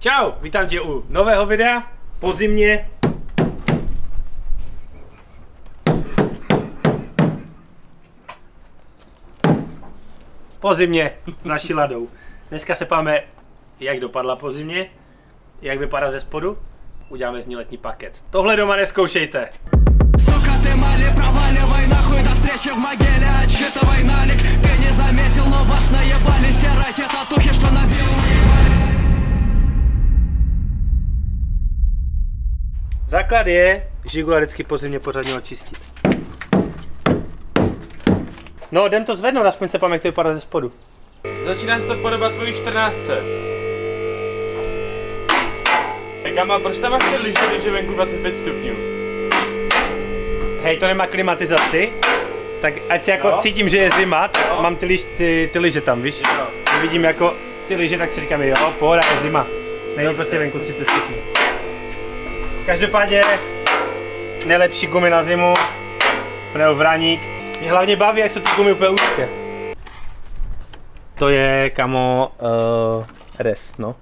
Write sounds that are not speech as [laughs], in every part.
Čau, vítám tě u nového videa, po zimě. Po zimě s naší ladou. Dneska se páme, jak dopadla po zimě, jak vypadá ze spodu, uděláme z ní letní paket. Tohle doma neskoušejte. Сука, ты мали, проваливай нахуй до встречи в могиле Отсчитывай налик, ты не заметил, но вас наебали Základ je žigula vždycky po zimě pořádně očistit. No, jdem to zvednout, aspoň se pám, jak to vypadá ze spodu. Začíná se to podobat tvojí 14. Tak a má, proč tam máš ty liže, když je venku 25 stupňů? Hej, to nemá klimatizaci, tak ať si jako Jo. cítím, že je zima, tak mám ty, liž, ty, ty liže tam, víš? Jo. Vidím jako ty liže, tak si říkám, jo, pohoda, je zima. Není prostě venku 30 stupňů. Každopádně nejlepší gumy na zimu, nebo vraník. Mě hlavně baví, jak jsou ty gumy úplně úzké. To je, kamo, uh, res, no.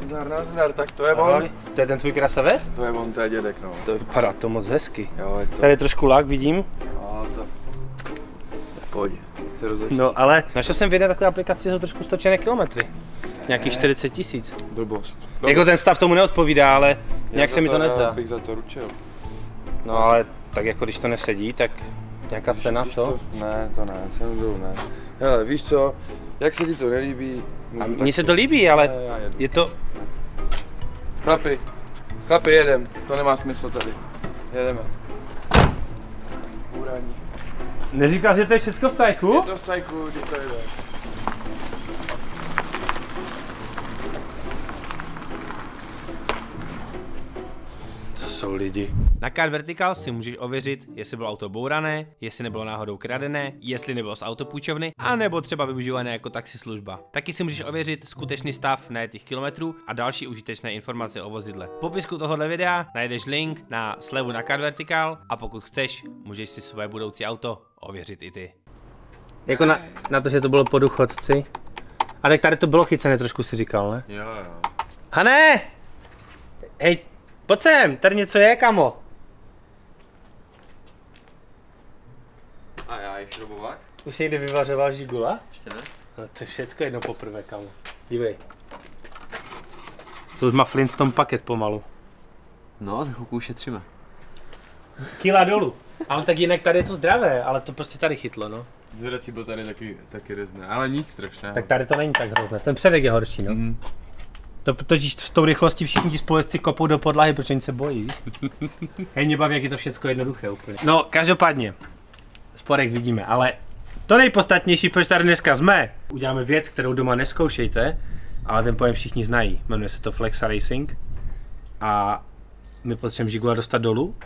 Nazdar, nazdar, tak to je Ahoj. on. To je ten tvůj krasavec? To je on, to je dědek, no. To vypadá to moc hezky. Jo, je to. Tady je trošku lak, vidím. A to. Pohodě. Se rozhodně. No ale našel jsem v jedné takové aplikaci, jsou trošku stočené kilometry. Nějakých 40 tisíc. Blbost. Jako ten stav tomu neodpovídá, ale nějak Já se mi za to nezdá. bych za to ručil. No ale tak jako když to nesedí, tak nějaká cena, Když co? To, ne, to ne, cenu dolů ne. Hele, víš co, jak se ti to nelíbí? A mně se to líbí, ale já je to... Chlapi, chlapi, jedem. To nemá smysl tady. Jedeme. Úraní. Neříkáš, že to je všechno v cajku? Je to v cajku, kdy to jede. Jsou lidi. Na Car Vertical si můžeš ověřit, jestli bylo auto bourané, jestli nebylo náhodou kradené, jestli nebylo z autopůjčovny, a nebo třeba využívané jako taxislužba. Taky si můžeš ověřit skutečný stav najetých kilometrů a další užitečné informace o vozidle. V popisku tohohle videa najdeš link na slevu na Car Vertical a pokud chceš, můžeš si své budoucí auto ověřit i ty. Jako na, na to, že to bylo po důchodci. A tak tady to bylo chycené trošku si říkal, ne? Jo, jo. Hane! Hej, pojď sem, tady něco je, kamo. A já je šrobovák? Už jsi někdy vyvařoval žigula? Ještě ne. No to je všecko jedno poprvé, kamo. Dívej. To už má Flintstone paket pomalu. No, za chvilku ušetříme. Kila dolů. Ale tak jinak tady je to zdravé, ale to prostě tady chytlo, no. Zvedací byl tady taky, taky různé, ale nic strašného. Tak tady to není tak hrozné. Ten předek je horší, no. Mhm. To totiž s tou rychlostí všichni ti společci kopou do podlahy, protože oni se bojí. [laughs] Hej, mě baví, jak je to všechno jednoduché úplně. No, každopádně, sporek vidíme, ale to nejpodstatnější, proč tady dneska jsme, uděláme věc, kterou doma neskoušejte, ale ten pojem všichni znají. Jmenuje se to Flexa Racing a my potřebujeme Žigula dostat dolů.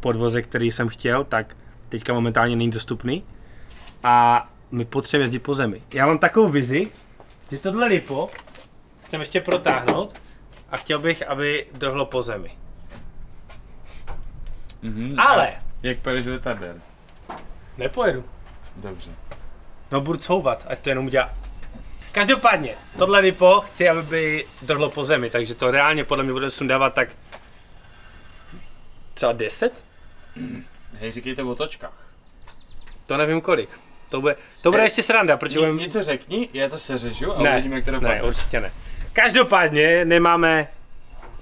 Podvozek, který jsem chtěl, tak teďka momentálně není dostupný a my potřebujeme jezdit po zemi. Já mám takovou vizi, že tohle lipo chcem ještě protáhnout a chtěl bych, aby drhlo po zemi. Mhm. Ale Jak pojedeš letadel? nepojedu. Dobře. No budu couvat, ať to jenom udělá. Každopádně, tohle lipo chci, aby drhlo po zemi, takže to reálně podle mě bude sundávat tak třeba 10? Hej, říkejte o točkách. To nevím kolik. To bude, to bude ještě sranda, protože Ně, budeme... něco řekni, já to seřežu a Ne, uvidíme, jak to ne, dopadne. určitě ne. Každopádně nemáme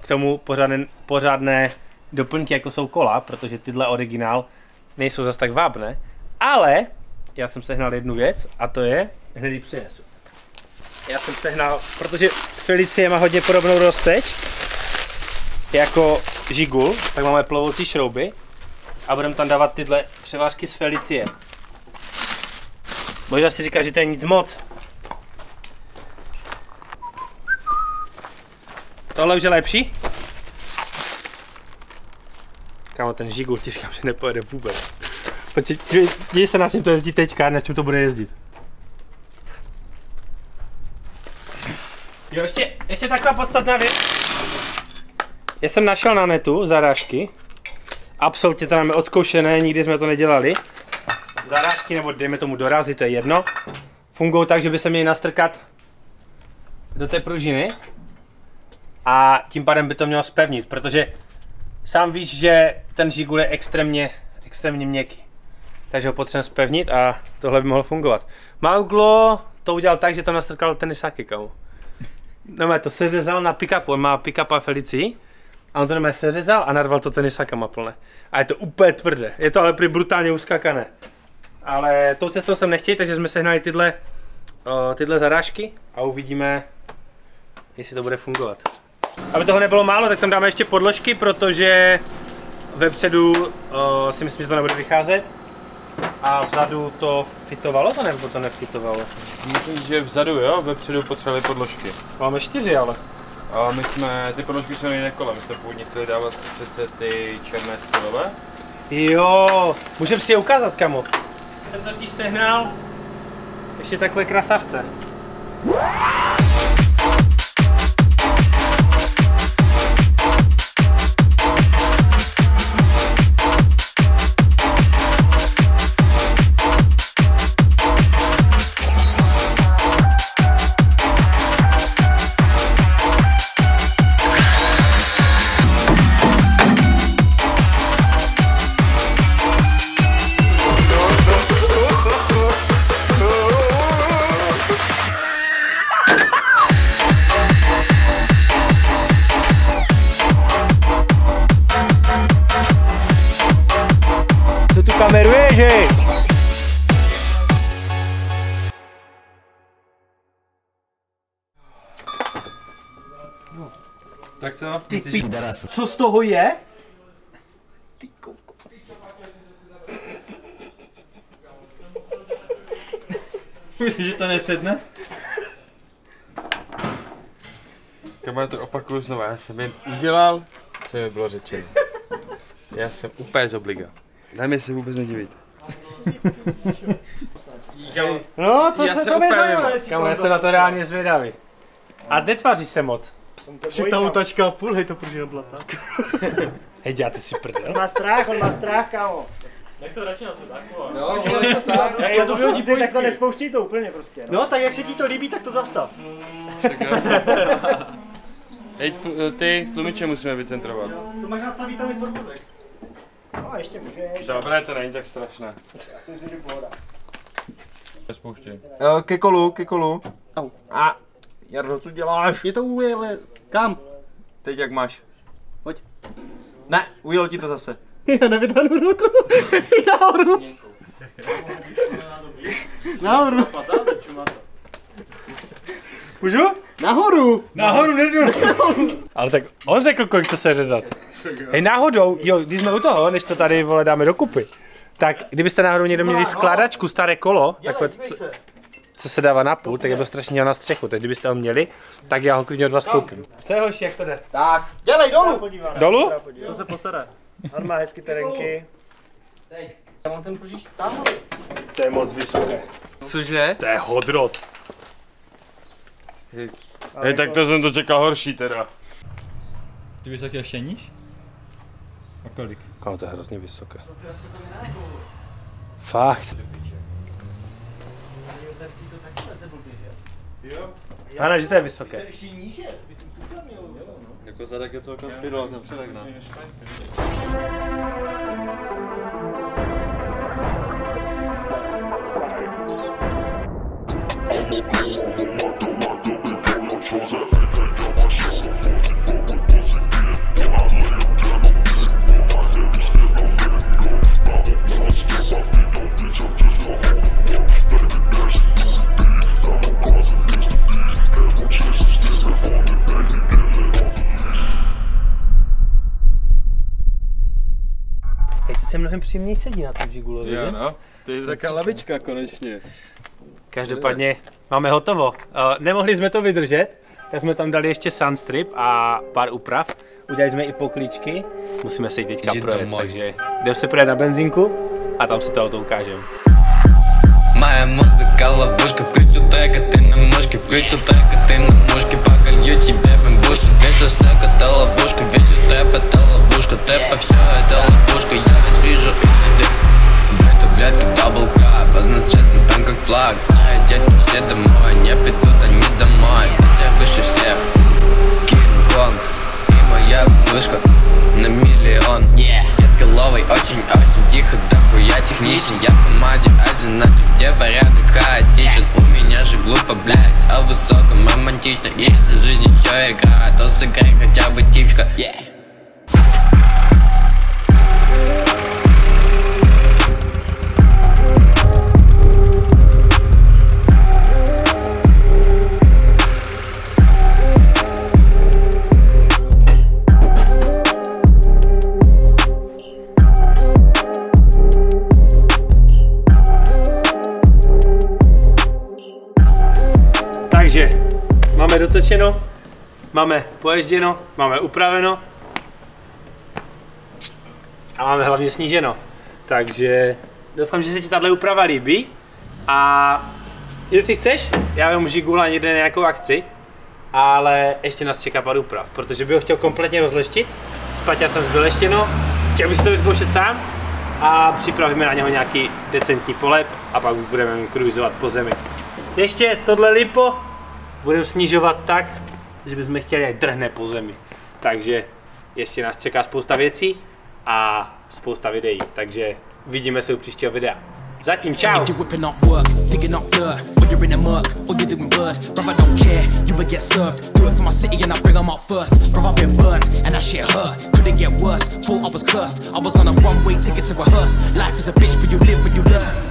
k tomu pořádné, pořádné doplňky, jako jsou kola, protože tyhle originál nejsou zas tak vábné. Ale já jsem sehnal jednu věc a to je, hned přinesu. Já jsem sehnal, protože Felicie má hodně podobnou rozteč, jako žigul, tak máme plovoucí šrouby a budeme tam dávat tyhle převážky z Felicie. Možná si říká, že to je nic moc, Tohle už je lepší? Kámo, ten žigul ti říkám, že nepojede vůbec. Počkej, dívej, dívej se na čím to jezdí teďka, na čem to bude jezdit. Jo, ještě, ještě taková podstatná věc. Já jsem našel na netu zarážky. Absolutně to máme odzkoušené, nikdy jsme to nedělali. Zarážky nebo dejme tomu dorazy, to je jedno. fungují tak, že by se měly nastrkat do té pružiny a tím pádem by to mělo spevnit, protože sám víš, že ten žigul je extrémně, extrémně měkký. Takže ho potřebujeme spevnit a tohle by mohlo fungovat. Mauglo to udělal tak, že tam nastrkal tenisáky, kámo. No to seřezal na pick-upu, on má pick-up a Felici a on to nemá seřezal a narval to tenisákama plné. A je to úplně tvrdé, je to ale prý brutálně uskakané. Ale tou cestou jsem nechtěl, takže jsme sehnali tyhle, o, tyhle zarážky a uvidíme, jestli to bude fungovat. Aby toho nebylo málo, tak tam dáme ještě podložky, protože vepředu o, si myslím, že to nebude vycházet. A vzadu to fitovalo to nebo to nefitovalo? Myslím, že vzadu jo, vepředu potřebovali podložky. Máme čtyři ale. A my jsme, ty podložky jsou nejde kolem, my jsme původně chtěli dávat přece ty černé stylové. Jo, můžem si je ukázat, kamo. Jsem totiž sehnal ještě takové krasavce. Tak co? Co z toho je? [laughs] Myslíš, že to nesedne? Kamarát to opakuju znovu, já jsem jen udělal, co mi bylo řečeno. Já jsem úplně z obliga. Na mě se vůbec nedivíte. No, to Já se to mě úplně zajímá, mimo. jestli Kamo, já jsem na to reálně zvědavý. A netváří se moc. Však ta utačka a půl, hej, to prží byla tak. Hej, děláte si prdel. Má strach, on má strach, kámo. No, Hej, já to vyhodí tak to nespouští to úplně prostě. No. no, tak jak se ti to líbí, tak to zastav. [laughs] Hej, pl- ty tlumiče musíme vycentrovat. To máš nastavit tam i podvozek. No, ještě můžeš. Dobré, to není tak strašné. Já si myslím, že pohoda. Spouštěj. Uh, ke kolu, ke kolu. Au. A, Jardo, co děláš? Je to ujele. Kam? Teď jak máš? Pojď. Ne, ujel ti to zase. [laughs] Já nevytáhnu ruku. [laughs] Nahoru. Nahoru. Můžu? Nahoru. Nahoru nejdu. [laughs] Ale tak on řekl, kolik to se řezat. Hej, náhodou, jo, když jsme u toho, než to tady vole dáme dokupy, tak kdybyste náhodou někdo měli skládačku, staré kolo, takové, co, co se dává na půl, tak je to strašně na střechu, tak kdybyste ho měli, tak já ho klidně od vás koupím. Co je hoši, jak to jde? Tak, dělej dolů. Dolů? Co se posede? On má hezky terenky. Já mám ten pružíš stáhl. To je moc vysoké. Cože? To je hodrot. Hej, tak to jsem to čekal horší teda. Ty bys chtěl ještě níž? A kolik? Kámo, to je hrozně vysoké. Fakt. Ano, že to je vysoké. Jako zadek je celkem pidol, ten předek ne. se mnohem příjemněji sedí na tom žigulovi, Jo že? no, to je taková lavička konečně. Každopádně máme hotovo. Uh, nemohli jsme to vydržet, tak jsme tam dali ještě sunstrip a pár úprav. Udělali jsme i poklíčky. Musíme se jít teďka projet, takže jdeme se projet na benzínku a tam si to auto ukážeme. Моя музыка ловушка Включу трек, а ты на мушке Включу трек, слышка на миллион. Я с головой очень-очень тихо, да хуя техничный. Я в помаде один, значит где порядок хаотичен У меня же глупо, блять, о высоком романтично Если жизнь еще игра, то сыграй хотя бы типчка yeah. Máme poježděno, máme upraveno a máme hlavně sníženo. Takže doufám, že se ti tahle úprava líbí a jestli chceš, já vím, můžu gula někde nějakou akci, ale ještě nás čeká pár úprav, protože bych ho chtěl kompletně rozleštit, s Paťa jsem zbyleštěno, chtěl bych si to vyzkoušet sám a připravíme na něho nějaký decentní polep a pak budeme cruisovat po zemi. Ještě tohle lipo budeme snižovat tak, že bychom chtěli, ať drhne po zemi. Takže ještě nás čeká spousta věcí a spousta videí, takže vidíme se u příštího videa. Zatím čau! Life is a bitch, but you live you learn.